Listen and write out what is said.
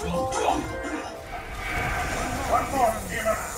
One more, demon!